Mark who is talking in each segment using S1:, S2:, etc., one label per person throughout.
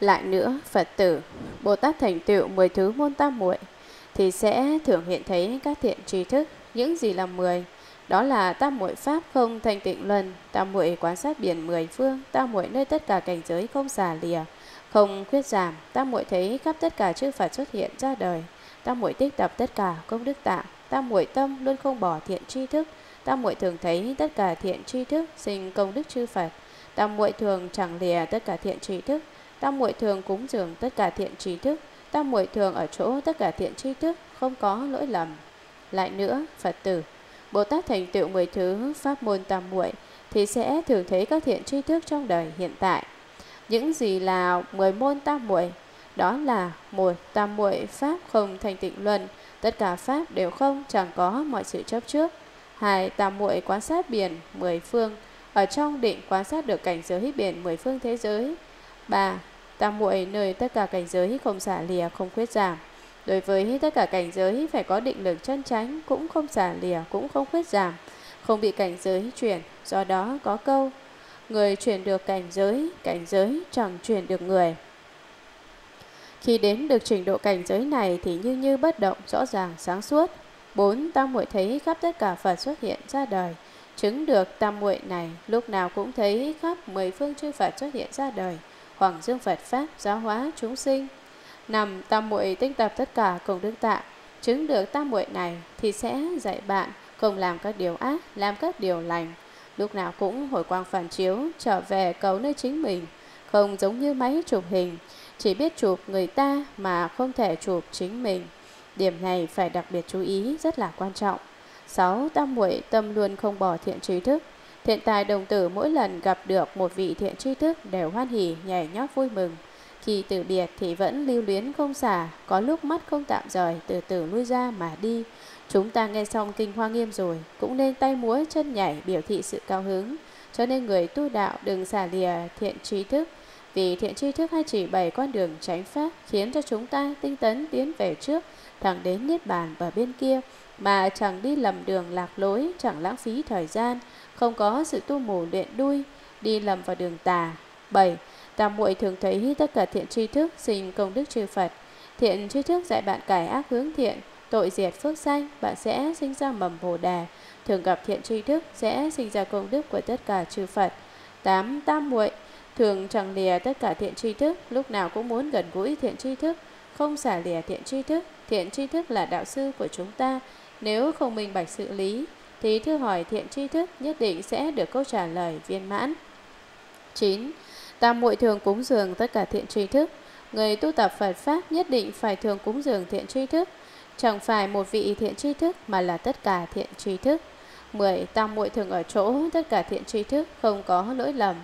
S1: Lại nữa, Phật tử, Bồ Tát thành tựu mười thứ môn tam muội thì sẽ thường hiện thấy các thiện tri thức. Những gì là mười? Đó là tam muội pháp không thanh tịnh luân, tam muội quan sát biển mười phương, tam muội nơi tất cả cảnh giới không xả lìa, không khuyết giảm, tam muội thấy khắp tất cả chư Phật xuất hiện ra đời, tam muội tích tập tất cả công đức tạng, tam muội tâm luôn không bỏ thiện tri thức, tam muội thường thấy tất cả thiện tri thức sinh công đức chư Phật, tam muội thường chẳng lìa tất cả thiện tri thức, tam muội thường cúng dường tất cả thiện trí thức, tam muội thường ở chỗ tất cả thiện trí thức, không có lỗi lầm. Lại nữa, Phật tử, Bồ Tát thành tựu mười thứ pháp môn tam muội thì sẽ thường thấy các thiện tri thức trong đời hiện tại. Những gì là mười môn tam muội? Đó là một tam muội pháp không thành tịnh luân, tất cả pháp đều không, chẳng có mọi sự chấp trước. Hai tam muội quan sát biển mười phương, ở trong định quan sát được cảnh giới biển mười phương thế giới. Ba tam muội nơi tất cả cảnh giới không xả lìa, không khuyết giảm. Đối với tất cả cảnh giới phải có định lực chân chánh, cũng không xả lìa, cũng không khuyết giảm, không bị cảnh giới chuyển, do đó có câu Người chuyển được cảnh giới, cảnh giới chẳng chuyển được người. Khi đến được trình độ cảnh giới này thì như như bất động, rõ ràng, sáng suốt. Bốn tam muội thấy khắp tất cả Phật xuất hiện ra đời. Chứng được tam muội này, lúc nào cũng thấy khắp mười phương chư Phật xuất hiện ra đời. Hoàng dương Phật Pháp, giáo hóa chúng sinh. Nằm tam muội tinh tập tất cả cùng đức tạ. Chứng được tam muội này thì sẽ dạy bạn không làm các điều ác, làm các điều lành lúc nào cũng hồi quang phản chiếu, trở về cầu nơi chính mình, không giống như máy chụp hình, chỉ biết chụp người ta mà không thể chụp chính mình. Điểm này phải đặc biệt chú ý rất là quan trọng. 6. Tam muội tâm luôn không bỏ thiện trí thức. Thiện tài đồng tử mỗi lần gặp được một vị thiện tri thức đều hoan hỉ, nhảy nhót vui mừng. Khi từ biệt thì vẫn lưu luyến không xả, có lúc mắt không tạm rời, từ từ lui ra mà đi. Chúng ta nghe xong kinh hoa nghiêm rồi, cũng nên tay múa chân nhảy biểu thị sự cao hứng. Cho nên người tu đạo đừng xả lìa thiện trí thức, vì thiện tri thức hay chỉ bày con đường tránh pháp khiến cho chúng ta tinh tấn tiến về trước, thẳng đến niết bàn ở bên kia, mà chẳng đi lầm đường lạc lối, chẳng lãng phí thời gian, không có sự tu mù luyện đuôi, đi lầm vào đường tà. 7. Tam muội thường thấy tất cả thiện tri thức sinh công đức chư Phật. Thiện tri thức dạy bạn cải ác hướng thiện, tội diệt phước sanh, bạn sẽ sinh ra mầm bồ đề. Thường gặp thiện tri thức sẽ sinh ra công đức của tất cả chư Phật. 8. Tam muội thường chẳng lìa tất cả thiện tri thức, lúc nào cũng muốn gần gũi thiện tri thức, không xả lìa thiện tri thức. Thiện tri thức là đạo sư của chúng ta. Nếu không minh bạch sự lý, thì thư hỏi thiện tri thức nhất định sẽ được câu trả lời viên mãn. 9. Tam muội thường cúng dường tất cả thiện tri thức. Người tu tập Phật Pháp nhất định phải thường cúng dường thiện tri thức. Chẳng phải một vị thiện tri thức mà là tất cả thiện tri thức. 10. Tam muội thường ở chỗ tất cả thiện tri thức không có lỗi lầm.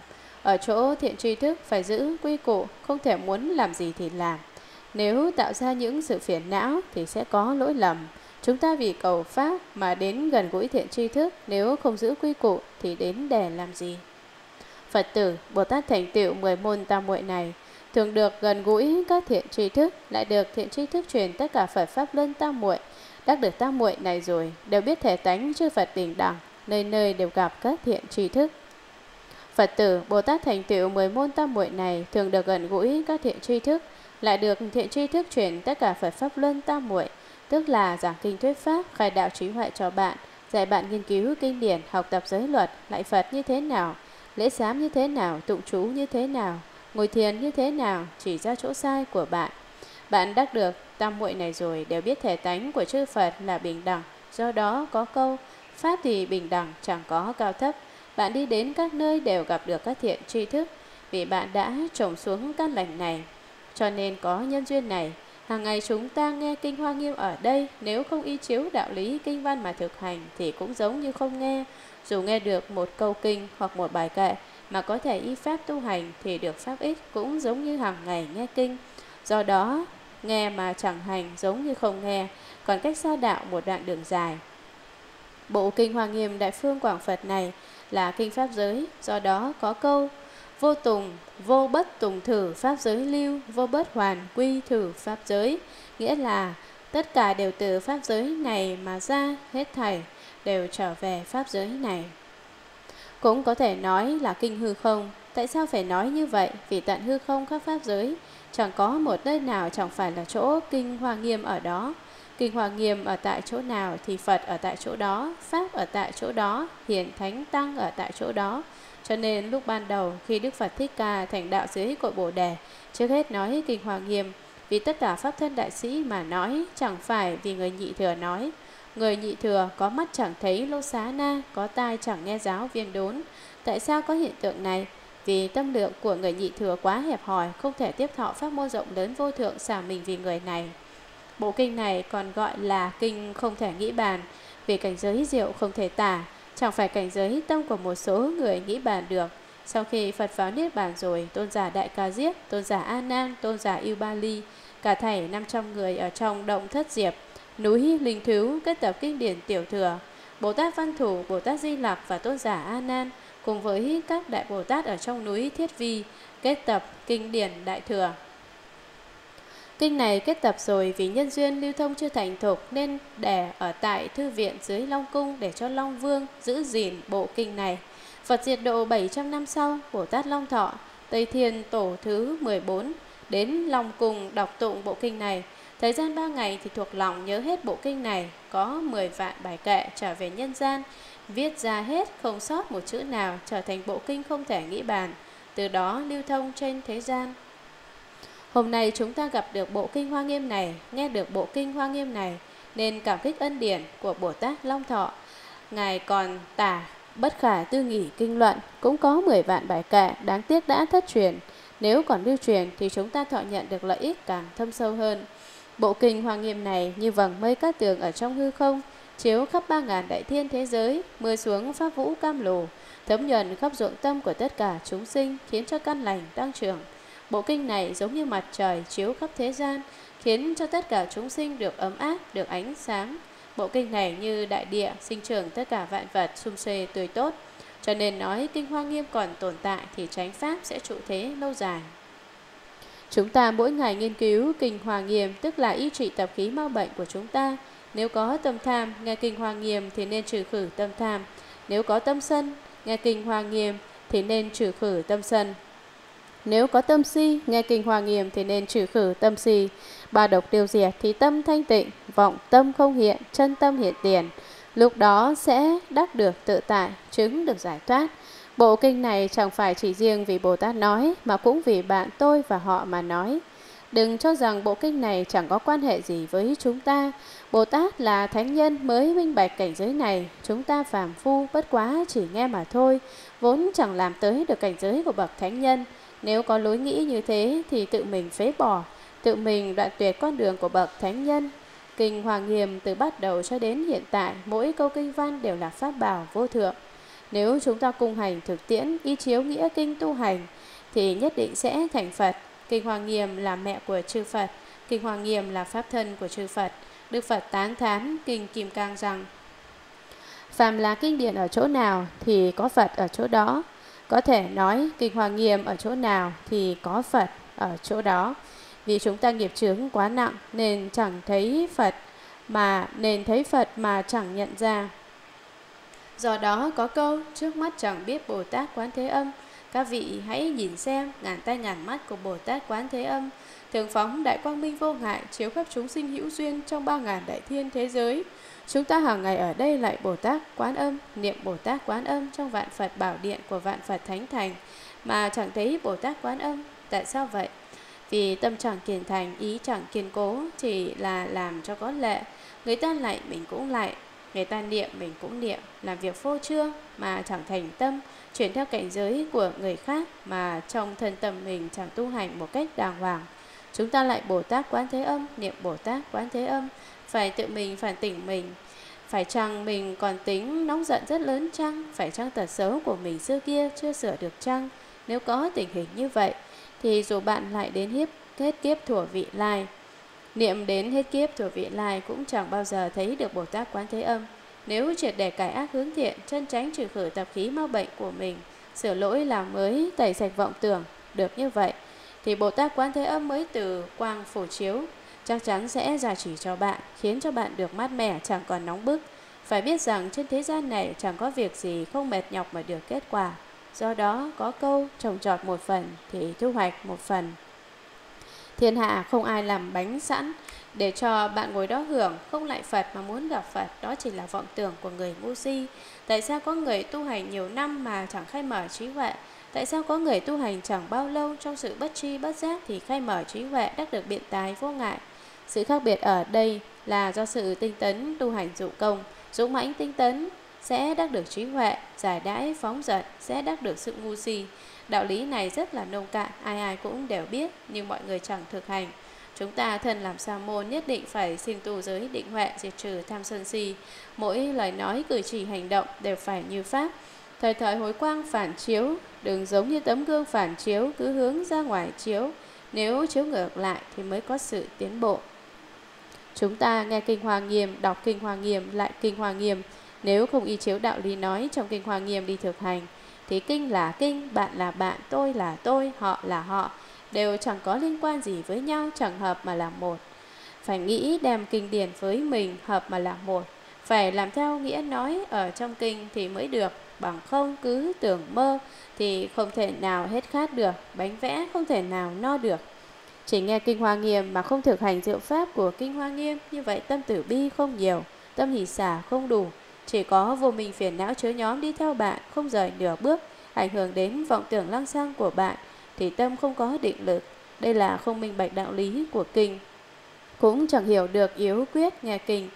S1: Ở chỗ thiện tri thức phải giữ quy củ, không thể muốn làm gì thì làm. Nếu tạo ra những sự phiền não thì sẽ có lỗi lầm. Chúng ta vì cầu Pháp mà đến gần gũi thiện tri thức, nếu không giữ quy củ thì đến để làm gì? Phật tử, Bồ Tát thành tựu 10 môn tam muội này, thường được gần gũi các thiện tri thức, lại được thiện tri thức truyền tất cả Phật Pháp lên tam muội Đắc được tam muội này rồi, đều biết thể tánh chư Phật bình đẳng, nơi nơi đều gặp các thiện tri thức. Phật tử, Bồ Tát thành tựu 10 môn tam muội này thường được gần gũi các thiện tri thức, lại được thiện tri thức truyền tất cả Phật Pháp luân tam muội tức là giảng kinh thuyết pháp, khai đạo trí huệ cho bạn, dạy bạn nghiên cứu kinh điển, học tập giới luật, lại Phật như thế nào, lễ sám như thế nào, tụng chú như thế nào, ngồi thiền như thế nào, chỉ ra chỗ sai của bạn. Bạn đắc được tam muội này rồi đều biết thể tánh của chư Phật là bình đẳng, do đó có câu Pháp thì bình đẳng chẳng có cao thấp. Bạn đi đến các nơi đều gặp được các thiện tri thức vì bạn đã trồng xuống căn lành này. Cho nên có nhân duyên này, hàng ngày chúng ta nghe kinh hoa nghiêm ở đây, nếu không y chiếu đạo lý kinh văn mà thực hành thì cũng giống như không nghe. Dù nghe được một câu kinh hoặc một bài kệ mà có thể y pháp tu hành thì được pháp ích cũng giống như hàng ngày nghe kinh. Do đó, nghe mà chẳng hành giống như không nghe, còn cách xa đạo một đoạn đường dài. Bộ kinh Hoa Nghiêm Đại Phương Quảng Phật này là kinh pháp giới, do đó có câu vô tùng, vô bất tùng thử pháp giới lưu, vô bất hoàn quy thử pháp giới, nghĩa là tất cả đều từ pháp giới này mà ra, hết thảy đều trở về pháp giới này. Cũng có thể nói là kinh hư không, Tại sao phải nói như vậy? Vì tận hư không các pháp giới, chẳng có một nơi nào chẳng phải là chỗ kinh hoa nghiêm ở đó. Kinh hoa nghiêm ở tại chỗ nào thì Phật ở tại chỗ đó, Pháp ở tại chỗ đó, Hiển Thánh Tăng ở tại chỗ đó. Cho nên lúc ban đầu khi Đức Phật Thích Ca thành đạo dưới cội Bồ Đề, trước hết nói kinh hoa nghiêm, vì tất cả pháp thân đại sĩ mà nói, chẳng phải vì người nhị thừa nói. Người nhị thừa có mắt chẳng thấy lô xá na, có tai chẳng nghe giáo viên đốn. Tại sao có hiện tượng này? Vì tâm lượng của người nhị thừa quá hẹp hòi, không thể tiếp thọ pháp môn rộng lớn vô thượng xả mình vì người này. Bộ kinh này còn gọi là kinh không thể nghĩ bàn, vì cảnh giới diệu không thể tả, chẳng phải cảnh giới tâm của một số người nghĩ bàn được. Sau khi Phật vào Niết Bàn rồi, tôn giả Đại Ca Diếp, tôn giả A Nan, tôn giả Yêu Ba Ly, cả thảy 500 người ở trong động thất diệp, núi Linh Thứ kết tập kinh điển tiểu thừa, Bồ Tát Văn Thủ, Bồ Tát Di Lặc và tôn giả A Nan cùng với các đại Bồ Tát ở trong núi Thiết Vi kết tập kinh điển đại thừa. Kinh này kết tập rồi vì nhân duyên lưu thông chưa thành thục nên để ở tại thư viện dưới Long Cung để cho Long Vương giữ gìn bộ kinh này. Phật diệt độ 700 năm sau, Bồ Tát Long Thọ, Tây Thiên Tổ thứ 14 đến Long Cung đọc tụng bộ kinh này. Thời gian 3 ngày thì thuộc lòng nhớ hết bộ kinh này, có 10 vạn bài kệ trở về nhân gian, viết ra hết không sót một chữ nào trở thành bộ kinh không thể nghĩ bàn, từ đó lưu thông trên thế gian. Hôm nay chúng ta gặp được bộ kinh Hoa Nghiêm này, nghe được bộ kinh Hoa Nghiêm này, nên cảm kích ân điển của Bồ Tát Long Thọ. Ngài còn tả bất khả tư nghỉ kinh luận, cũng có 10 vạn bài kệ, đáng tiếc đã thất truyền. Nếu còn lưu truyền thì chúng ta thọ nhận được lợi ích càng thâm sâu hơn. Bộ kinh Hoa Nghiêm này như vầng mây cát tường ở trong hư không, chiếu khắp ba ngàn đại thiên thế giới, mưa xuống pháp vũ cam lồ thấm nhuần khắp ruộng tâm của tất cả chúng sinh, khiến cho căn lành tăng trưởng. Bộ kinh này giống như mặt trời chiếu khắp thế gian, khiến cho tất cả chúng sinh được ấm áp, được ánh sáng. Bộ kinh này như đại địa, sinh trưởng tất cả vạn vật, sum xuê tươi tốt. Cho nên nói kinh hoa nghiêm còn tồn tại thì chánh pháp sẽ trụ thế lâu dài. Chúng ta mỗi ngày nghiên cứu kinh hoa nghiêm tức là y trị tập khí mau bệnh của chúng ta. Nếu có tâm tham, nghe kinh hoa nghiêm thì nên trừ khử tâm tham. Nếu có tâm sân, nghe kinh hoa nghiêm thì nên trừ khử tâm sân. Nếu có tâm si, nghe kinh hoa nghiêm thì nên trừ khử tâm si. Ba độc tiêu diệt thì tâm thanh tịnh, vọng tâm không hiện, chân tâm hiện tiền. Lúc đó sẽ đắc được tự tại, chứng được giải thoát. Bộ kinh này chẳng phải chỉ riêng vì Bồ Tát nói, mà cũng vì bạn tôi và họ mà nói. Đừng cho rằng bộ kinh này chẳng có quan hệ gì với chúng ta. Bồ Tát là thánh nhân mới minh bạch cảnh giới này. Chúng ta phàm phu bất quá chỉ nghe mà thôi, vốn chẳng làm tới được cảnh giới của bậc thánh nhân. Nếu có lối nghĩ như thế thì tự mình phế bỏ, tự mình đoạn tuyệt con đường của bậc thánh nhân. Kinh Hoàng Hiềm từ bắt đầu cho đến hiện tại, mỗi câu kinh văn đều là pháp bảo vô thượng. Nếu chúng ta cung hành thực tiễn, y chiếu nghĩa kinh tu hành, thì nhất định sẽ thành Phật. Kinh Hoàng Nghiêm là mẹ của chư Phật, Kinh Hoàng Nghiêm là pháp thân của chư Phật. Đức Phật tán thán Kinh Kim Cang rằng, Phàm là kinh điển ở chỗ nào thì có Phật ở chỗ đó. Có thể nói Kinh Hoàng Nghiêm ở chỗ nào thì có Phật ở chỗ đó. Vì chúng ta nghiệp chướng quá nặng nên chẳng thấy Phật mà nên thấy Phật mà chẳng nhận ra. Do đó có câu trước mắt chẳng biết Bồ Tát Quán Thế Âm, các vị hãy nhìn xem ngàn tay ngàn mắt của Bồ Tát Quán Thế Âm, thường phóng đại quang minh vô ngại chiếu khắp chúng sinh hữu duyên trong ba ngàn đại thiên thế giới. Chúng ta hàng ngày ở đây lại Bồ Tát Quán Âm, niệm Bồ Tát Quán Âm trong vạn Phật bảo điện của vạn Phật Thánh Thành, mà chẳng thấy Bồ Tát Quán Âm. Tại sao vậy? Vì tâm chẳng kiên thành, ý chẳng kiên cố, chỉ là làm cho có lệ. Người ta lại mình cũng lại, người ta niệm mình cũng niệm, làm việc phô trương mà chẳng thành tâm, chuyển theo cảnh giới của người khác mà trong thân tâm mình chẳng tu hành một cách đàng hoàng. Chúng ta lại Bồ Tát Quán Thế Âm, niệm Bồ Tát Quán Thế Âm, phải tự mình phản tỉnh mình. Phải chăng mình còn tính nóng giận rất lớn chăng? Phải chăng tật xấu của mình xưa kia chưa sửa được chăng? Nếu có tình hình như vậy, thì dù bạn lại đến hiếp hết kiếp thủa vị lai, niệm đến hết kiếp thủa vị lai cũng chẳng bao giờ thấy được Bồ Tát Quán Thế Âm. Nếu triệt để cải ác hướng thiện, chân tránh trừ khử tập khí mau bệnh của mình, sửa lỗi làm mới, tẩy sạch vọng tưởng, được như vậy, thì Bồ Tát Quán Thế Âm mới từ quang phổ chiếu, chắc chắn sẽ gia trì cho bạn, khiến cho bạn được mát mẻ, chẳng còn nóng bức. Phải biết rằng trên thế gian này chẳng có việc gì không mệt nhọc mà được kết quả. do đó có câu trồng trọt một phần thì thu hoạch một phần. Thiên hạ không ai làm bánh sẵn để cho bạn ngồi đó hưởng, không lại Phật mà muốn gặp Phật, đó chỉ là vọng tưởng của người ngu si. Tại sao có người tu hành nhiều năm mà chẳng khai mở trí huệ? Tại sao có người tu hành chẳng bao lâu trong sự bất tri bất giác thì khai mở trí huệ đắc được biện tài vô ngại? Sự khác biệt ở đây là do sự tinh tấn tu hành dụng công, dũng mãnh tinh tấn sẽ đắc được trí huệ, giải đãi phóng giận sẽ đắc được sự ngu si. Đạo lý này rất là nông cạn, ai ai cũng đều biết nhưng mọi người chẳng thực hành. Chúng ta thân làm sa môn nhất định phải sinh tu giới định huệ diệt trừ tham sân si. Mỗi lời nói cử chỉ hành động đều phải như pháp. Thời thời hối quang phản chiếu, đừng giống như tấm gương phản chiếu cứ hướng ra ngoài chiếu. Nếu chiếu ngược lại thì mới có sự tiến bộ. Chúng ta nghe Kinh Hoa Nghiêm, đọc Kinh Hoa Nghiêm, lại Kinh Hoa Nghiêm. Nếu không y chiếu đạo lý nói trong Kinh Hoa Nghiêm đi thực hành, thì kinh là kinh, bạn là bạn, tôi là tôi, họ là họ, đều chẳng có liên quan gì với nhau, chẳng hợp mà là một. Phải nghĩ đem kinh điển với mình hợp mà là một, phải làm theo nghĩa nói ở trong kinh thì mới được, bằng không cứ tưởng mơ thì không thể nào hết khát được, bánh vẽ không thể nào no được. Chỉ nghe kinh hoa nghiêm mà không thực hành diệu pháp của kinh hoa nghiêm, như vậy tâm tử bi không nhiều, tâm hỷ xả không đủ, chỉ có vô minh phiền não chứa nhóm đi theo bạn, không rời nửa bước, ảnh hưởng đến vọng tưởng lăng xăng của bạn, thì tâm không có định lực. Đây là không minh bạch đạo lý của kinh. Cũng chẳng hiểu được yếu quyết nghe kinh.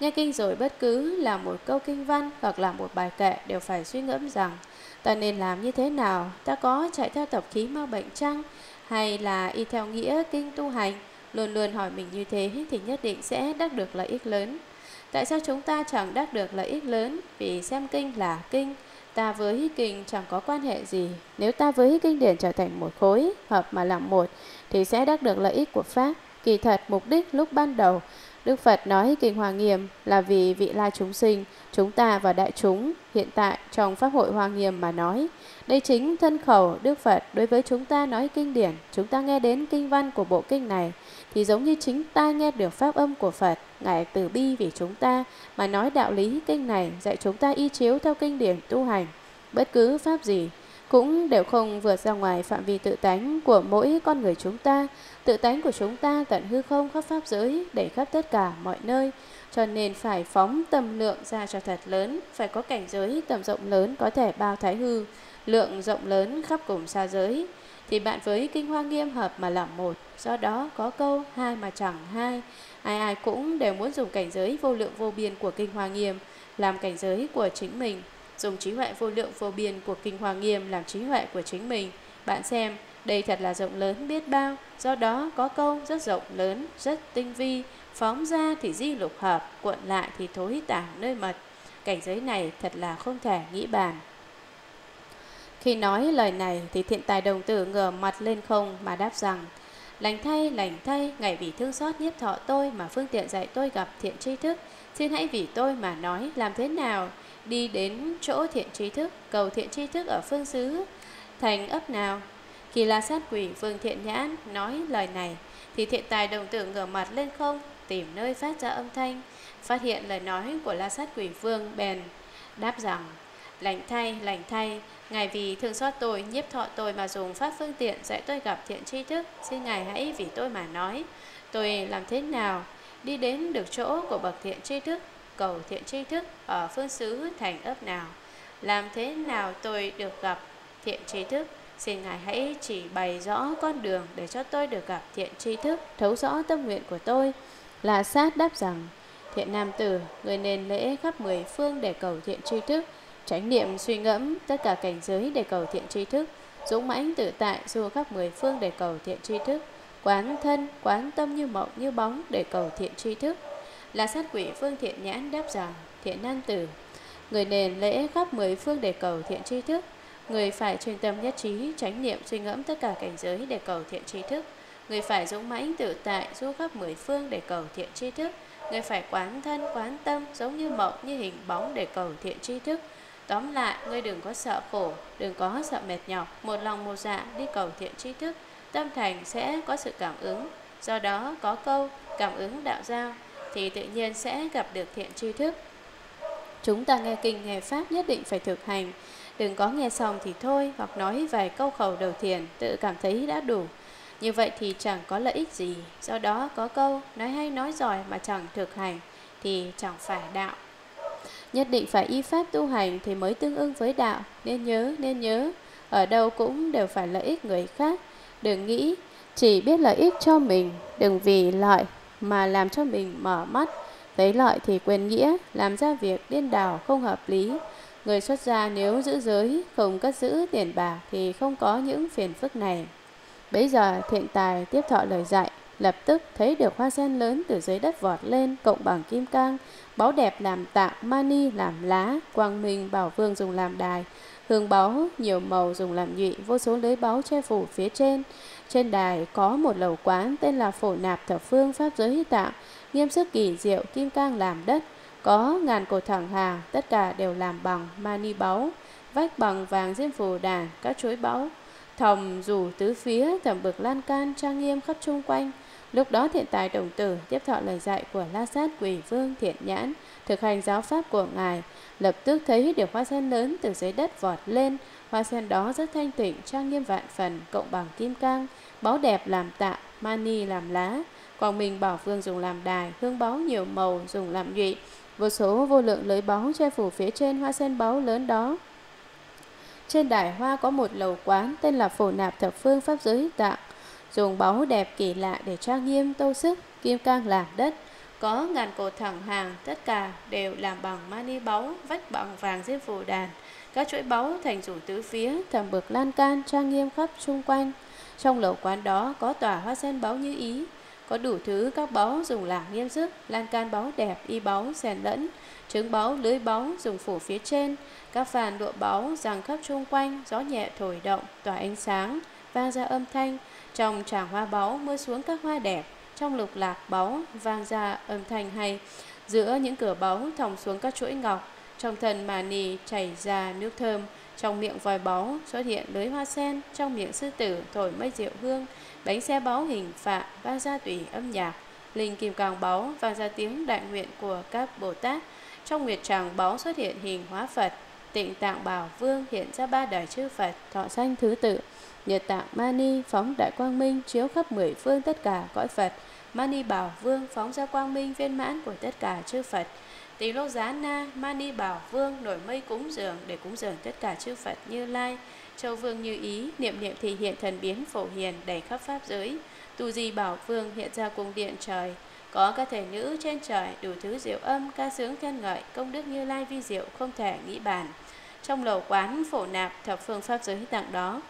S1: Nghe kinh rồi bất cứ là một câu kinh văn hoặc là một bài kệ đều phải suy ngẫm rằng ta nên làm như thế nào, ta có chạy theo tập khí ma bệnh chăng, hay là y theo nghĩa kinh tu hành. Luôn luôn hỏi mình như thế thì nhất định sẽ đắc được lợi ích lớn. Tại sao chúng ta chẳng đắc được lợi ích lớn? Vì xem kinh là kinh, ta với kinh chẳng có quan hệ gì. Nếu ta với kinh điển trở thành một khối, hợp mà làm một, thì sẽ đắc được lợi ích của Pháp. Kỳ thật, mục đích lúc ban đầu, Đức Phật nói kinh Hoa Nghiêm là vì vị lai chúng sinh, chúng ta và đại chúng hiện tại trong Pháp hội Hoa Nghiêm mà nói. Đây chính thân khẩu Đức Phật đối với chúng ta nói kinh điển, chúng ta nghe đến kinh văn của bộ kinh này thì giống như chính ta nghe được pháp âm của Phật, Ngài từ bi vì chúng ta mà nói đạo lý kinh này dạy chúng ta y chiếu theo kinh điển tu hành. Bất cứ pháp gì cũng đều không vượt ra ngoài phạm vi tự tánh của mỗi con người chúng ta. Tự tánh của chúng ta tận hư không khắp pháp giới, đẩy khắp tất cả mọi nơi. Cho nên phải phóng tầm lượng ra cho thật lớn, phải có cảnh giới tầm rộng lớn có thể bao thái hư, lượng rộng lớn khắp cùng xa giới. Thì bạn với kinh hoa nghiêm hợp mà làm một do đó có câu hai mà chẳng hai. Ai ai cũng đều muốn dùng cảnh giới vô lượng vô biên của kinh hoa nghiêm làm cảnh giới của chính mình. Dùng trí huệ vô lượng vô biên của kinh hoa nghiêm làm trí huệ của chính mình. Bạn xem đây thật là rộng lớn biết bao do đó có câu rất rộng lớn rất tinh vi phóng ra thì di lục hợp cuộn lại thì thối tả nơi mật cảnh giới này thật là không thể nghĩ bàn khi nói lời này thì thiện tài đồng tử ngửa mặt lên không mà đáp rằng Lành thay, lành thay, ngày vì thương xót nhiếp thọ tôi mà phương tiện dạy tôi gặp thiện tri thức. Xin hãy vì tôi mà nói làm thế nào đi đến chỗ thiện tri thức, cầu thiện tri thức ở phương xứ, thành ấp nào. Khi la sát quỷ vương thiện nhãn nói lời này, thì thiện tài đồng tử ngửa mặt lên không, tìm nơi phát ra âm thanh, phát hiện lời nói của la sát quỷ vương bèn đáp rằng lành thay, lành thay, Ngài vì thương xót tôi, nhiếp thọ tôi mà dùng pháp phương tiện dạy tôi gặp thiện tri thức. Xin Ngài hãy vì tôi mà nói. Tôi làm thế nào đi đến được chỗ của bậc thiện tri thức, cầu thiện tri thức ở phương xứ thành ấp nào. Làm thế nào tôi được gặp thiện tri thức. Xin Ngài hãy chỉ bày rõ con đường để cho tôi được gặp thiện tri thức, thấu rõ tâm nguyện của tôi. Là sát đáp rằng, thiện nam tử, người nên lễ khắp mười phương để cầu thiện tri thức, Tránh niệm suy ngẫm tất cả cảnh giới để cầu thiện tri thức, dũng mãnh tự tại du khắp mười phương để cầu thiện tri thức, quán thân, quán tâm như mộng như bóng để cầu thiện tri thức. Là sát quỷ phương thiện nhãn đáp rằng, thiện nam tử, người nền lễ khắp mười phương để cầu thiện tri thức, người phải chuyên tâm nhất trí, tránh niệm suy ngẫm tất cả cảnh giới để cầu thiện tri thức, người phải dũng mãnh tự tại du khắp mười phương để cầu thiện tri thức, người phải quán thân, quán tâm giống như mộng như hình bóng để cầu thiện tri thức, Tóm lại, ngươi đừng có sợ khổ, đừng có sợ mệt nhọc, một lòng một dạ đi cầu thiện tri thức, tâm thành sẽ có sự cảm ứng. Do đó có câu cảm ứng đạo giao thì tự nhiên sẽ gặp được thiện tri thức. Chúng ta nghe kinh nghe pháp nhất định phải thực hành. Đừng có nghe xong thì thôi Hoặc nói vài câu khẩu đầu thiền Tự cảm thấy đã đủ. Như vậy thì chẳng có lợi ích gì. Do đó có câu Nói hay nói giỏi mà chẳng thực hành Thì chẳng phải đạo. Nhất định phải y pháp tu hành Thì mới tương ưng với đạo. Nên nhớ, nên nhớ Ở đâu cũng đều phải lợi ích người khác. Đừng nghĩ chỉ biết lợi ích cho mình Đừng vì lợi mà làm cho mình mở mắt. Thấy lợi thì quên nghĩa Làm ra việc điên đảo không hợp lý. Người xuất gia nếu giữ giới Không cất giữ tiền bạc Thì không có những phiền phức này. Bấy giờ thiện tài tiếp thọ lời dạy Lập tức thấy được hoa sen lớn từ dưới đất vọt lên Cộng bằng kim cang Báu đẹp làm tạng, mani làm lá Quang minh bảo vương dùng làm đài Hương báu nhiều màu dùng làm nhụy Vô số lưới báu che phủ phía trên. Trên đài có một lầu quán Tên là phổ nạp thập phương pháp giới tạng Nghiêm sức kỳ diệu kim cang làm đất. Có ngàn cột thẳng hàng Tất cả đều làm bằng mani báu Vách bằng vàng diêm phù đàn Các chuối báu. Thòng rủ tứ phía thẩm bực lan can trang nghiêm khắp chung quanh. Lúc đó thiện tài đồng tử tiếp thọ lời dạy của La Sát Quỷ Vương Thiện Nhãn, thực hành giáo pháp của Ngài, lập tức thấy được hoa sen lớn từ dưới đất vọt lên. Hoa sen đó rất thanh tịnh, trang nghiêm vạn phần, cộng bằng kim cang, báu đẹp làm tạ, mani làm lá, còn mình bảo vương dùng làm đài, hương báu nhiều màu dùng làm nhụy, vô số vô lượng lưới báu che phủ phía trên hoa sen báu lớn đó. Trên đài hoa có một lầu quán tên là Phổ Nạp Thập Phương Pháp Giới Tạng, dùng báu đẹp kỳ lạ để trang nghiêm tô sức, kim cang làm đất. Có ngàn cột thẳng hàng, tất cả đều làm bằng mani báu, vách bằng vàng diêm phù đàn. Các chuỗi báu thành rủ tứ phía, thầm bực lan can, trang nghiêm khắp xung quanh. Trong lầu quán đó có tòa hoa sen báu như ý, có đủ thứ các báu dùng làm nghiêm sức, lan can báu đẹp, y báu, xèn lẫn, trứng báu, lưới báu dùng phủ phía trên, các phàn lụa báu rằng khắp xung quanh, gió nhẹ thổi động, tỏa ánh sáng, vang ra âm thanh, trong tràng hoa báu mưa xuống các hoa đẹp, trong lục lạc báu vang ra âm thanh hay. Giữa những cửa báu thòng xuống các chuỗi ngọc, trong thần mà nì chảy ra nước thơm, trong miệng vòi báu xuất hiện lưới hoa sen, trong miệng sư tử thổi mây rượu hương, bánh xe báu hình phạ vang ra tùy âm nhạc, linh kim càng báu vang ra tiếng đại nguyện của các Bồ Tát. Trong nguyệt tràng báu xuất hiện hình hóa Phật, tịnh tạng bảo vương hiện ra ba đời chư Phật, thọ sanh thứ tự. Nhật tạng Mani phóng đại quang minh chiếu khắp mười phương tất cả cõi Phật. Mani Bảo Vương phóng ra quang minh viên mãn của tất cả chư Phật. Tỳ lô giá na Mani Bảo Vương nổi mây cúng dường để cúng dường tất cả chư Phật như lai. Châu Vương như ý niệm niệm thì hiện thần biến phổ hiền đầy khắp pháp giới. Tu di Bảo Vương hiện ra cung điện trời. Có các thể nữ trên trời đủ thứ diệu âm ca sướng khen ngợi công đức như lai vi diệu không thể nghĩ bàn. Trong lầu quán phổ nạp thập phương pháp giới tặng đó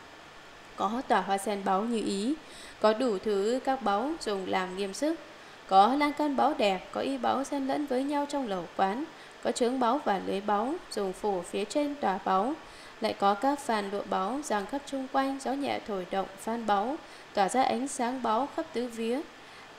S1: có tòa hoa sen báu như ý, có đủ thứ các báu dùng làm nghiêm sức, có lan can báu đẹp, có y báu xen lẫn với nhau trong lầu quán, có trướng báu và lưới báu dùng phủ phía trên tòa báu, lại có các phàn lụa báu giằng khắp chung quanh, gió nhẹ thổi động phan báu, tỏa ra ánh sáng báu khắp tứ vía,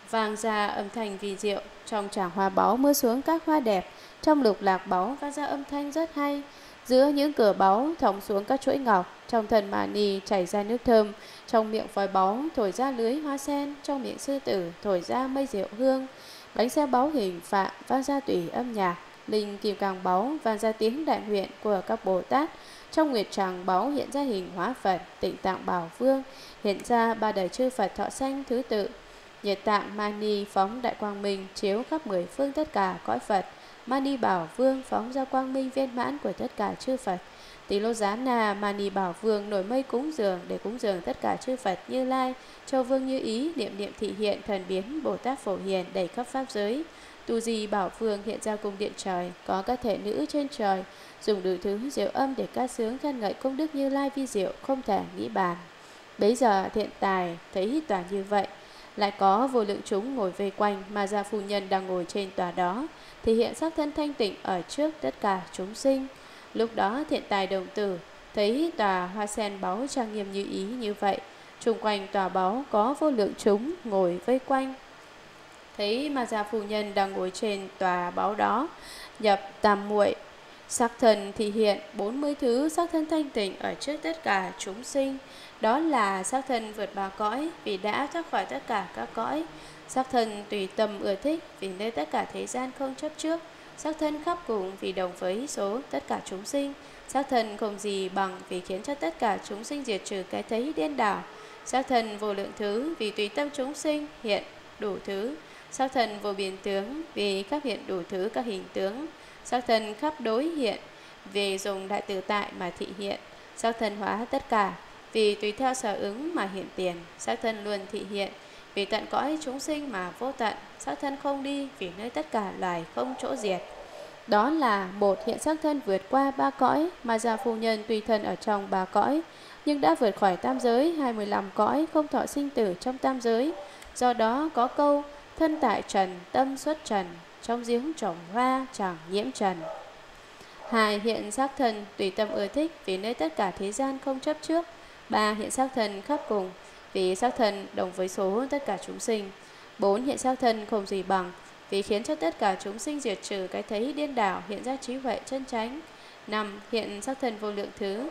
S1: vàng già âm thanh vì diệu, trong tràng hoa báu mưa xuống các hoa đẹp, trong lục lạc báu phát ra âm thanh rất hay, Giữa những cửa báu thòng xuống các chuỗi ngọc, trong thần mà nì chảy ra nước thơm, trong miệng vòi báu thổi ra lưới hoa sen, trong miệng sư tử thổi ra mây rượu hương. Bánh xe báu hình phạm vang ra tùy âm nhạc, linh kim càng báu vang ra tiếng đại nguyện của các Bồ Tát. Trong nguyệt tràng báu hiện ra hình hóa Phật, tịnh tạng bảo vương, hiện ra ba đời chư Phật thọ sanh thứ tự. Nhiệt tạng mani phóng đại quang minh chiếu khắp mười phương tất cả cõi Phật. Mani Bảo Vương phóng ra quang minh viên mãn của tất cả chư Phật. Tỳ lô giá nà Mani Bảo Vương nổi mây cúng dường để cúng dường tất cả chư Phật như Lai, Châu Vương như ý, niệm niệm thị hiện thần biến Bồ Tát phổ hiền đầy khắp pháp giới. Tu Di Bảo Vương hiện ra cung điện trời, có các thể nữ trên trời, dùng đủ thứ diệu âm để ca sướng khen ngợi công đức như Lai vi diệu không thể nghĩ bàn. Bấy giờ thiện tài thấy toàn như vậy, lại có vô lượng chúng ngồi vây quanh mà gia phu nhân đang ngồi trên tòa đó thì hiện sắc thân thanh tịnh ở trước tất cả chúng sinh. Lúc đó thiện tài đồng tử thấy tòa hoa sen báu trang nghiêm như ý như vậy. Trung quanh tòa báu có vô lượng chúng ngồi vây quanh. Thấy mà gia phu nhân đang ngồi trên tòa báu đó, nhập tam muội Sắc thân thì hiện 40 thứ sắc thân thanh tịnh ở trước tất cả chúng sinh. Đó là sắc thân vượt ba cõi, vì đã thoát khỏi tất cả các cõi. Sắc thân tùy tâm ưa thích, vì nơi tất cả thế gian không chấp trước. Sắc thân khắp cùng, vì đồng với số tất cả chúng sinh. sắc thân không gì bằng, vì khiến cho tất cả chúng sinh diệt trừ cái thấy điên đảo. sắc thân vô lượng thứ, vì tùy tâm chúng sinh hiện đủ thứ. sắc thân vô biên tướng, vì khắp hiện đủ thứ các hình tướng sắc thân khắp đối hiện vì dùng đại tự tại mà thị hiện. sắc thân hóa tất cả vì tùy theo sở ứng mà hiện tiền. sắc thân luôn thị hiện vì tận cõi chúng sinh mà vô tận. sắc thân không đi vì nơi tất cả loài không chỗ diệt. Đó là một hiện sắc thân vượt qua ba cõi mà già phu nhân tùy thân ở trong ba cõi nhưng đã vượt khỏi tam giới 25 cõi không thọ sinh tử trong tam giới. Do đó có câu thân tại trần, tâm xuất trần, trong giếng trồng hoa chẳng nhiễm trần. Hai hiện sắc thân tùy tâm ưa thích vì nơi tất cả thế gian không chấp trước. Ba hiện sắc thân khắp cùng vì sắc thân đồng với số tất cả chúng sinh. Bốn hiện sắc thân không gì bằng vì khiến cho tất cả chúng sinh diệt trừ cái thấy điên đảo hiện ra trí huệ chân chánh. năm Hiện sắc thân vô lượng thứ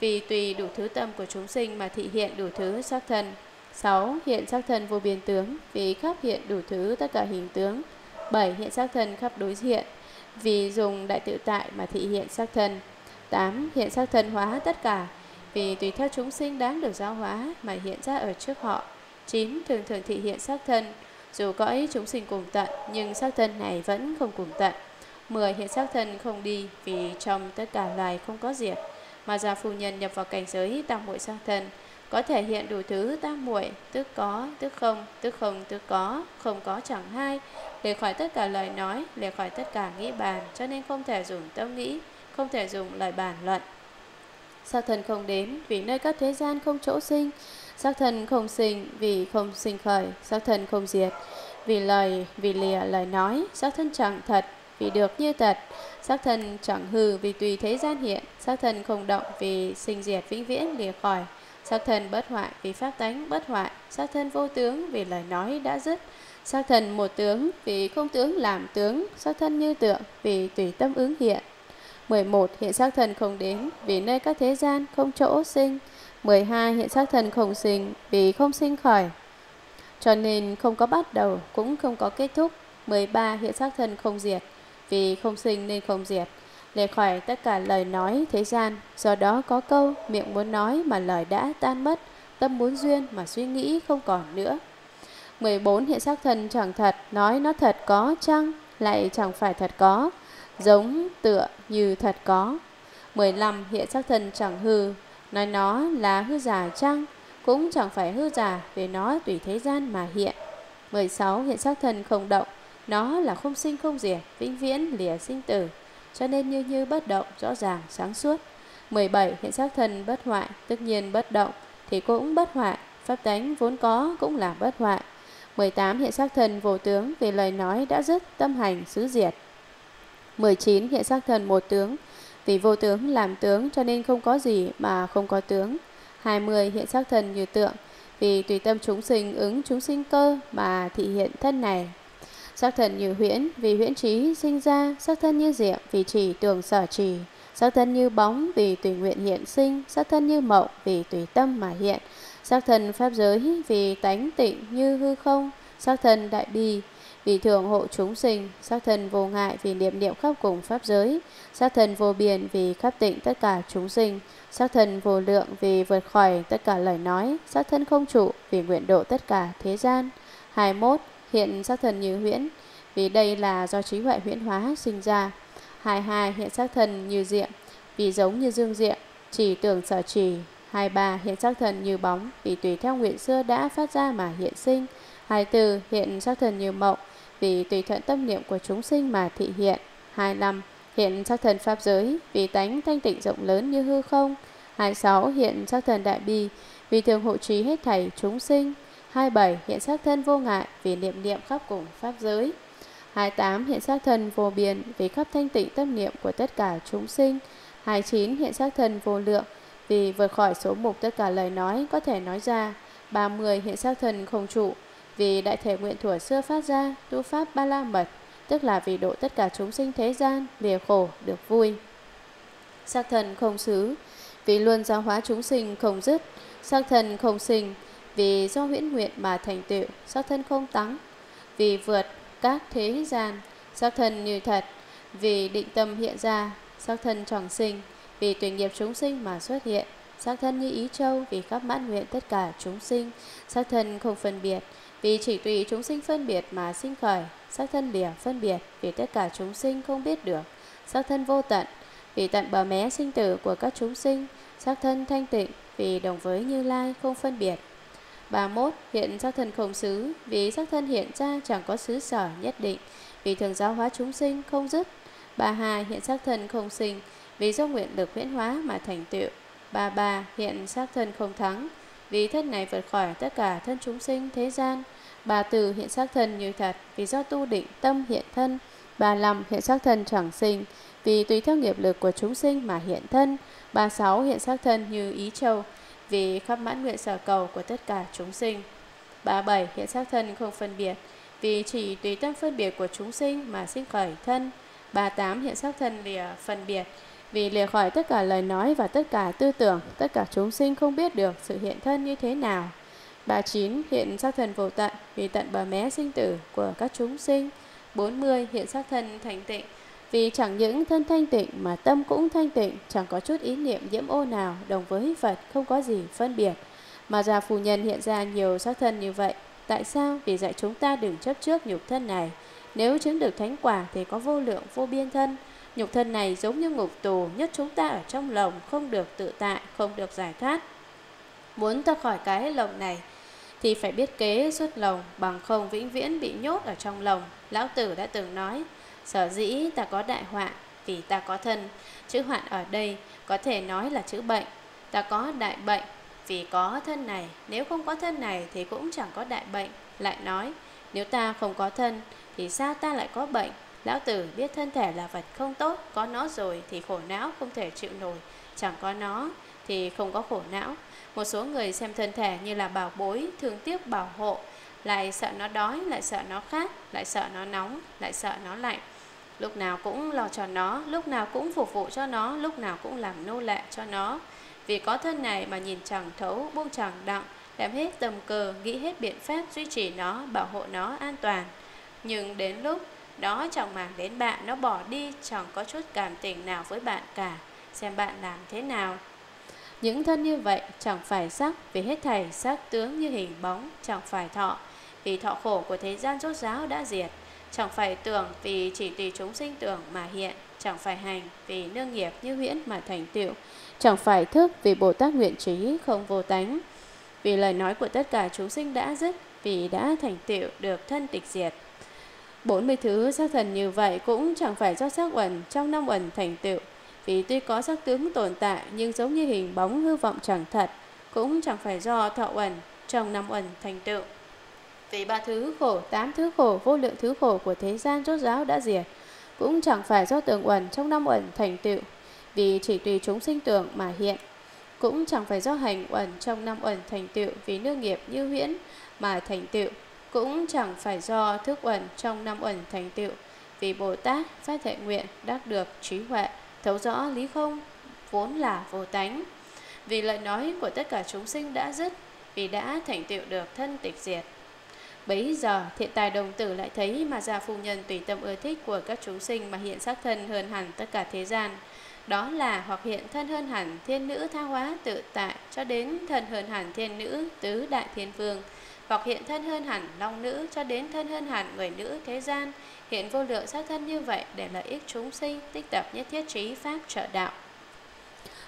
S1: vì tùy đủ thứ tâm của chúng sinh mà thị hiện đủ thứ sắc thân. 6. Hiện sắc thân vô biên tướng, vì khắp hiện đủ thứ tất cả hình tướng. 7. Hiện sắc thân khắp đối diện, vì dùng đại tự tại mà thị hiện sắc thân. 8. Hiện sắc thân hóa tất cả, vì tùy theo chúng sinh đáng được giáo hóa mà hiện ra ở trước họ. 9. Thường thường thị hiện sắc thân, dù cõi chúng sinh cùng tận, nhưng sắc thân này vẫn không cùng tận. 10. Hiện sắc thân không đi, vì trong tất cả loài không có diệt mà già phu nhân nhập vào cảnh giới tam muội sắc thân có thể hiện đủ thứ tam muội tức có tức không tức không tức có, không có chẳng hai. Để khỏi tất cả lời nói, để khỏi tất cả nghĩ bàn, cho nên không thể dùng tâm nghĩ, không thể dùng lời bàn luận. Sắc thân không đến, vì nơi các thế gian không chỗ sinh. Sắc thân không sinh, vì không sinh khởi. Sắc thân không diệt, vì lời, vì lìa lời nói. Sắc thân chẳng thật, vì được như thật. Sắc thân chẳng hư, vì tùy thế gian hiện. Sắc thân không động, vì sinh diệt vĩnh viễn, lìa khỏi. Sắc thân bất hoại vì pháp tánh bất hoại sắc thân vô tướng vì lời nói đã dứt sắc thân một tướng vì không tướng làm tướng sắc thân như tượng vì tùy tâm ứng hiện 11. Hiện sắc thân không đến vì nơi các thế gian không chỗ sinh 12. Hiện sắc thân không sinh vì không sinh khởi cho nên không có bắt đầu cũng không có kết thúc 13. Hiện sắc thân không diệt vì không sinh nên không diệt để khỏi tất cả lời nói thế gian do đó có câu miệng muốn nói mà lời đã tan mất tâm muốn duyên mà suy nghĩ không còn nữa. 14 hiện sắc thân chẳng thật nói nó thật có chăng lại chẳng phải thật có giống tựa như thật có. 15 hiện sắc thân chẳng hư nói nó là hư giả chăng cũng chẳng phải hư giả vì nó tùy thế gian mà hiện. 16 hiện sắc thân không động nó là không sinh không diệt, vĩnh viễn lìa sinh tử, cho nên như như bất động, rõ ràng, sáng suốt. 17. Hiện sắc thân bất hoại, tất nhiên bất động, thì cũng bất hoại, pháp tánh vốn có cũng là bất hoại. 18. Hiện sắc thân vô tướng, vì lời nói đã dứt, tâm hành xứ diệt. 19. Hiện sắc thân một tướng, vì vô tướng làm tướng cho nên không có gì mà không có tướng. 20. Hiện sắc thân như tượng, vì tùy tâm chúng sinh ứng chúng sinh cơ mà thị hiện thân này Sắc thân như huyễn vì huyễn trí sinh ra, sắc thân như diệm vì chỉ tưởng sở trì, sắc thân như bóng vì tùy nguyện hiện sinh, sắc thân như mộng vì tùy tâm mà hiện, sắc thân pháp giới vì tánh tịnh như hư không, sắc thân đại bi vì thường hộ chúng sinh, sắc thân vô ngại vì niệm niệm khắp cùng pháp giới, sắc thân vô biên vì khắp tịnh tất cả chúng sinh, sắc thân vô lượng vì vượt khỏi tất cả lời nói, sắc thân không trụ vì nguyện độ tất cả thế gian. 21 hiện sắc thần như huyễn, vì đây là do trí huệ huyễn hóa sinh ra. 22 hiện sắc thần như diệm vì giống như dương diệm chỉ tưởng sở trì. 23 hiện sắc thần như bóng, vì tùy theo nguyện xưa đã phát ra mà hiện sinh. 24 hiện sắc thần như mộng, vì tùy thuận tâm niệm của chúng sinh mà thị hiện. 25 hiện sắc thần pháp giới, vì tánh thanh tịnh rộng lớn như hư không. 26 hiện sắc thần đại bi, vì thường hộ trí hết thảy chúng sinh. 27 hiện sắc thân vô ngại vì niệm niệm khắp cùng pháp giới. 28 hiện sắc thân vô biên vì khắp thanh tịnh tâm niệm của tất cả chúng sinh. 29 hiện sắc thân vô lượng vì vượt khỏi số mục tất cả lời nói có thể nói ra. 30 hiện sắc thân không trụ vì đại thể nguyện thuở xưa phát ra tu pháp ba la mật, tức là vì độ tất cả chúng sinh thế gian lìa khổ được vui. Sắc thân không xứ vì luôn giáo hóa chúng sinh không dứt. Sắc thân không sinh vì do huyễn nguyện mà thành tựu sắc thân không tắng vì vượt các thế gian sắc thân như thật vì định tâm hiện ra sắc thân trọng sinh vì tùy nghiệp chúng sinh mà xuất hiện. Sắc thân như ý châu vì khắp mãn nguyện tất cả chúng sinh. Sắc thân không phân biệt vì chỉ tùy chúng sinh phân biệt mà sinh khởi. Sắc thân lìa phân biệt, vì tất cả chúng sinh không biết được. Sắc thân vô tận, vì tận bờ mé sinh tử của các chúng sinh. Sắc thân thanh tịnh, vì đồng với Như Lai không phân biệt. 31. Hiện sắc thân không xứ, vì sắc thân hiện ra chẳng có xứ sở nhất định, vì thường giáo hóa chúng sinh không dứt. 32. Hiện sắc thân không sinh, vì do nguyện lực viễn hóa mà thành tựu. 33. Hiện sắc thân không thắng, vì thân này vượt khỏi tất cả thân chúng sinh thế gian. 34. Hiện sắc thân như thật, vì do tu định tâm hiện thân. 35. Hiện sắc thân chẳng sinh, vì tùy theo nghiệp lực của chúng sinh mà hiện thân. 36. Hiện sắc thân như ý châu, vì khắp mãn nguyện sở cầu của tất cả chúng sinh. 37. Hiện sắc thân không phân biệt, vì chỉ tùy tâm phân biệt của chúng sinh mà sinh khởi thân. 38. Hiện sắc thân lìa phân biệt, vì lìa khỏi tất cả lời nói và tất cả tư tưởng, tất cả chúng sinh không biết được sự hiện thân như thế nào. 39. Hiện sắc thân vô tận, vì tận bờ mé sinh tử của các chúng sinh. 40. Hiện sắc thân thành tịnh, vì chẳng những thân thanh tịnh mà tâm cũng thanh tịnh, chẳng có chút ý niệm nhiễm ô nào đồng với Phật không có gì phân biệt. Mà già phù nhân hiện ra nhiều sắc thân như vậy. Tại sao? Vì dạy chúng ta đừng chấp trước nhục thân này. Nếu chứng được thánh quả thì có vô lượng vô biên thân. Nhục thân này giống như ngục tù, nhất chúng ta ở trong lồng, không được tự tại, không được giải thoát. Muốn ta khỏi cái lồng này thì phải biết kế xuất lồng, bằng không vĩnh viễn bị nhốt ở trong lồng. Lão Tử đã từng nói, Sở dĩ ta có đại họa vì ta có thân. Chữ hoạn ở đây có thể nói là chữ bệnh. Ta có đại bệnh vì có thân này. Nếu không có thân này thì cũng chẳng có đại bệnh. Lại nói, nếu ta không có thân thì sao ta lại có bệnh? Lão tử biết thân thể là vật không tốt, có nó rồi thì khổ não không thể chịu nổi, chẳng có nó thì không có khổ não. Một số người xem thân thể như là bảo bối, thường tiếc bảo hộ, lại sợ nó đói, lại sợ nó khát, lại sợ nó nóng, lại sợ nó lạnh. Lúc nào cũng lo cho nó, lúc nào cũng phục vụ cho nó, lúc nào cũng làm nô lệ cho nó. Vì có thân này mà nhìn chẳng thấu, buông chẳng đặng, đem hết tầm cờ, nghĩ hết biện pháp duy trì nó, bảo hộ nó an toàn. Nhưng đến lúc đó chẳng màng đến bạn, nó bỏ đi, chẳng có chút cảm tình nào với bạn cả. Xem bạn làm thế nào. Những thân như vậy chẳng phải sắc, vì hết thảy sắc tướng như hình bóng, chẳng phải thọ. Vì thọ khổ của thế gian rốt ráo đã diệt, Chẳng phải tưởng vì chỉ tùy chúng sinh tưởng mà hiện, chẳng phải hành vì nương nghiệp như huyễn mà thành tựu, chẳng phải thức vì Bồ Tát nguyện trí không vô tánh. Vì lời nói của tất cả chúng sinh đã dứt, vì đã thành tựu được thân tịch diệt. bốn mươi thứ sắc thần như vậy cũng chẳng phải do sắc uẩn trong năm uẩn thành tựu, vì tuy có sắc tướng tồn tại nhưng giống như hình bóng hư vọng chẳng thật, cũng chẳng phải do thọ uẩn trong năm uẩn thành tựu. Vì ba thứ khổ, tám thứ khổ, vô lượng thứ khổ của thế gian rốt ráo đã diệt, cũng chẳng phải do tưởng uẩn trong năm uẩn thành tựu, vì chỉ tùy chúng sinh tưởng mà hiện. Cũng chẳng phải do hành uẩn trong năm uẩn thành tựu vì nương nghiệp như huyễn mà thành tựu, cũng chẳng phải do thức uẩn trong năm uẩn thành tựu vì Bồ Tát phát thệ nguyện đắc được trí huệ, thấu rõ lý không, vốn là vô tánh. Vì lời nói của tất cả chúng sinh đã dứt, vì đã thành tựu được thân tịch diệt. Bấy giờ thiện tài đồng tử lại thấy mà gia phu nhân tùy tâm ưa thích của các chúng sinh mà hiện sắc thân hơn hẳn tất cả thế gian. Đó là hoặc hiện thân hơn hẳn thiên nữ tha hóa tự tại cho đến thân hơn hẳn thiên nữ tứ đại thiên vương, hoặc hiện thân hơn hẳn long nữ cho đến thân hơn hẳn người nữ thế gian, hiện vô lượng sát thân như vậy để lợi ích chúng sinh, tích tập nhất thiết trí pháp trợ đạo.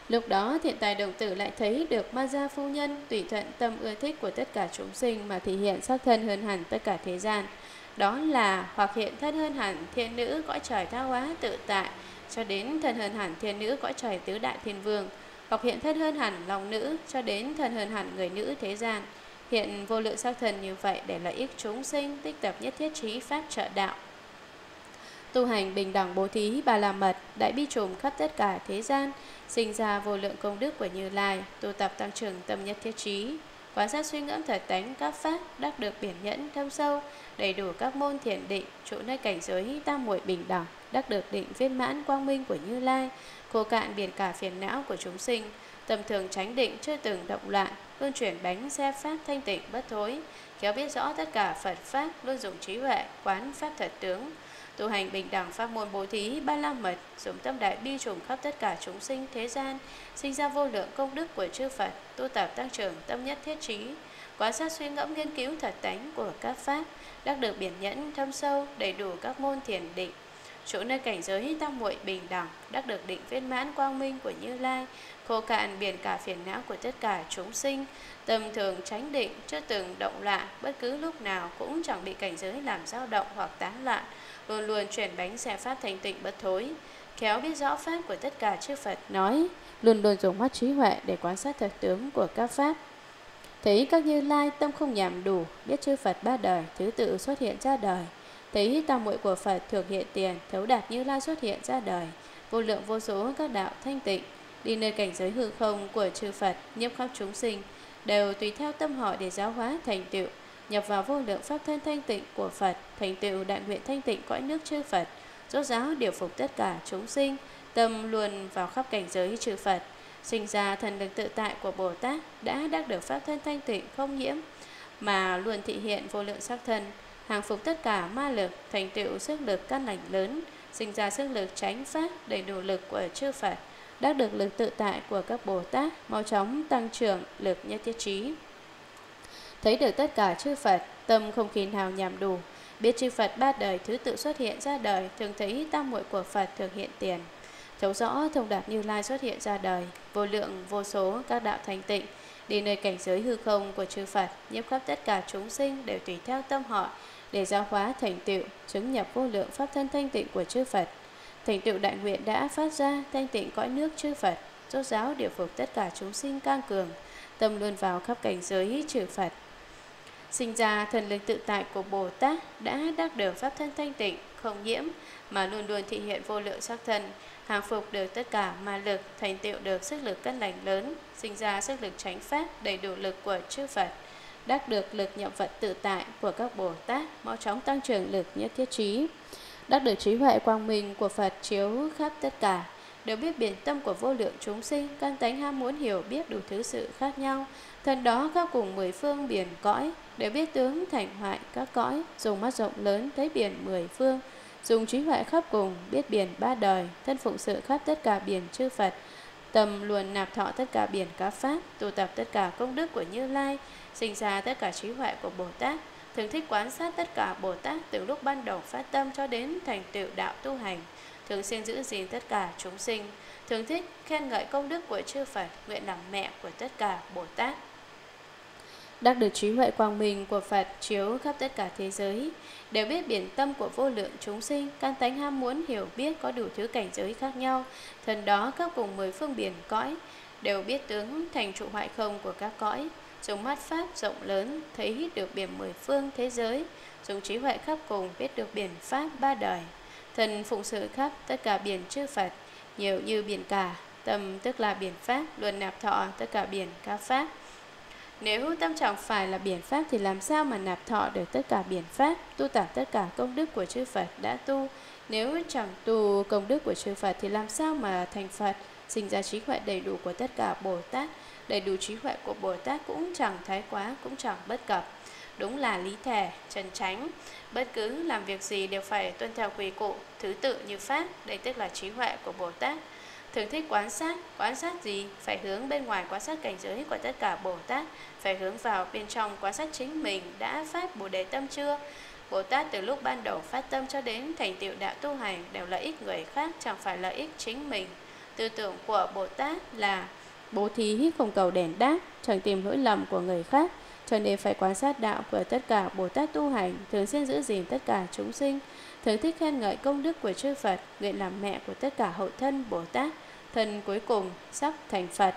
S1: Lúc đó thiện tài đồng tử lại thấy được ma gia phu nhân tùy thuận tâm ưa thích của tất cả chúng sinh mà thể hiện sắc thân hơn hẳn tất cả thế gian. Đó là hoặc hiện thân hơn hẳn thiên nữ cõi trời tha hóa tự tại, cho đến thân hơn hẳn thiên nữ cõi trời tứ đại thiên vương hoặc hiện thân hơn hẳn lòng nữ, cho đến thân hơn hẳn người nữ thế gian. Hiện vô lượng sắc thân như vậy để lợi ích chúng sinh, tích tập nhất thiết trí pháp trợ đạo tu hành bình đẳng bố thí, bà la mật, đại bi trùm khắp tất cả thế gian sinh ra vô lượng công đức của Như Lai, tu tập tăng trưởng tâm nhất thiết trí, quan sát suy ngẫm thời tánh các pháp đắc được biển nhẫn thâm sâu, đầy đủ các môn thiền định, trụ nơi cảnh giới tam muội bình đẳng, đắc được định viên mãn quang minh của Như Lai, khô cạn biển cả phiền não của chúng sinh, tâm thường tránh định chưa từng động loạn, luôn chuyển bánh xe pháp thanh tịnh bất thối, kéo biết rõ tất cả Phật pháp, luôn dùng trí huệ, quán pháp thật tướng, tu hành bình đẳng pháp môn bố thí ba la mật, dùng tâm đại bi trùng khắp tất cả chúng sinh thế gian, sinh ra vô lượng công đức của chư Phật, tu tập tăng trưởng tâm nhất thiết trí, quan sát suy ngẫm nghiên cứu thật tánh của các pháp, đắc được biển nhẫn thâm sâu, đầy đủ các môn thiền định, chỗ nơi cảnh giới tam muội bình đẳng, đắc được định viên mãn quang minh của Như Lai, khô cạn biển cả phiền não của tất cả chúng sinh, tâm thường tránh định, chưa từng động loạn, bất cứ lúc nào cũng chẳng bị cảnh giới làm dao động hoặc tán loạn, luôn luôn chuyển bánh xe pháp thành tịnh bất thối, khéo biết rõ pháp của tất cả chư Phật nói, luôn luôn dùng mắt trí huệ để quan sát thực tướng của các pháp. Thấy các như lai tâm không nhảm đủ, biết chư Phật ba đời thứ tự xuất hiện ra đời, thấy tam muội của Phật thường hiện tiền, thấu đạt như lai xuất hiện ra đời, vô lượng vô số các đạo thanh tịnh, đi nơi cảnh giới hư không của chư Phật, nhiếp khắp chúng sinh, đều tùy theo tâm họ để giáo hóa thành tựu, nhập vào vô lượng pháp thân thanh tịnh của Phật, thành tựu đại nguyện thanh tịnh cõi nước chư Phật, rốt giáo điều phục tất cả chúng sinh, tâm luôn vào khắp cảnh giới chư Phật, sinh ra thần lực tự tại của Bồ Tát đã đắc được pháp thân thanh tịnh không nhiễm, mà luôn thị hiện vô lượng sắc thân, hàng phục tất cả ma lực, thành tựu sức lực căn lành lớn, sinh ra sức lực tránh pháp đầy đủ lực của chư Phật, đắc được lực tự tại của các Bồ Tát, mau chóng tăng trưởng lực nhất thiết trí. Thấy được tất cả chư Phật, tâm không khi nào nhàm đủ, biết chư Phật ba đời thứ tự xuất hiện ra đời, thường thấy tam muội của Phật thường hiện tiền. Thấu rõ thông đạt Như Lai xuất hiện ra đời, vô lượng vô số các đạo thành tịnh, đi nơi cảnh giới hư không của chư Phật, nhiếp khắp tất cả chúng sinh đều tùy theo tâm họ để giáo hóa thành tựu, chứng nhập vô lượng pháp thân thanh tịnh của chư Phật. Thành tựu đại nguyện đã phát ra thanh tịnh cõi nước chư Phật, rốt giáo điều phục tất cả chúng sinh cang cường, tâm luôn vào khắp cảnh giới chư Phật. Sinh ra thần lực tự tại của Bồ Tát đã đắc được pháp thân thanh tịnh, không nhiễm, mà luôn luôn thị hiện vô lượng sắc thân, hàng phục được tất cả ma lực, thành tựu được sức lực cân lành lớn, sinh ra sức lực tránh pháp đầy đủ lực của chư Phật, đắc được lực nhập vật tự tại của các Bồ Tát, mau chóng tăng trưởng lực nhất thiết trí, đắc được trí huệ quang minh của Phật chiếu khắp tất cả, đều biết biển tâm của vô lượng chúng sinh, căn tánh ham muốn hiểu biết đủ thứ sự khác nhau, thần đó các cùng mười phương biển cõi, đều biết tướng thành hoại các cõi, dùng mắt rộng lớn thấy biển mười phương, dùng trí huệ khắp cùng biết biển ba đời, thân phụng sự khắp tất cả biển chư Phật, tâm luồn nạp thọ tất cả biển cá pháp, tụ tập tất cả công đức của Như Lai, sinh ra tất cả trí huệ của Bồ Tát, thường thích quan sát tất cả Bồ Tát từ lúc ban đầu phát tâm cho đến thành tựu đạo tu hành, thường xuyên giữ gìn tất cả chúng sinh, thường thích khen ngợi công đức của chư Phật, nguyện làm mẹ của tất cả Bồ Tát. Đắc được trí huệ quang minh của Phật chiếu khắp tất cả thế giới, đều biết biển tâm của vô lượng chúng sinh, Can tánh ham muốn hiểu biết có đủ thứ cảnh giới khác nhau, thần đó các cùng mười phương biển cõi, đều biết tướng thành trụ hoại không của các cõi, dùng mắt pháp rộng lớn thấy được biển mười phương thế giới, dùng trí huệ khắp cùng biết được biển pháp ba đời, thần phụng sự khắp tất cả biển chư Phật, nhiều như biển cả, tâm tức là biển pháp, luôn nạp thọ tất cả biển các pháp. Nếu tâm chẳng phải là biển pháp thì làm sao mà nạp thọ được tất cả biển pháp, tu tập tất cả công đức của chư Phật đã tu. Nếu chẳng tu công đức của chư Phật thì làm sao mà thành Phật, sinh ra trí huệ đầy đủ của tất cả Bồ Tát. Đầy đủ trí huệ của Bồ Tát cũng chẳng thái quá, cũng chẳng bất cập. Đúng là lý thể, trần tránh. Bất cứ làm việc gì đều phải tuân theo quy cụ, thứ tự như Pháp, đây tức là trí huệ của Bồ Tát. Thường thích quan sát, quan sát gì? Phải hướng bên ngoài quan sát cảnh giới của tất cả Bồ Tát, phải hướng vào bên trong quan sát chính mình đã phát Bồ Đề Tâm chưa? Bồ Tát từ lúc ban đầu phát tâm cho đến thành tựu đạo tu hành đều lợi ích người khác, chẳng phải lợi ích chính mình. Tư tưởng của Bồ Tát là bố thí không cầu đền đáp, chẳng tìm lỗi lầm của người khác, cho nên phải quan sát đạo của tất cả Bồ Tát tu hành, thường xuyên giữ gìn tất cả chúng sinh, thường thích khen ngợi công đức của chư Phật, nguyện làm mẹ của tất cả hậu thân Bồ Tát, thân cuối cùng sắp thành Phật.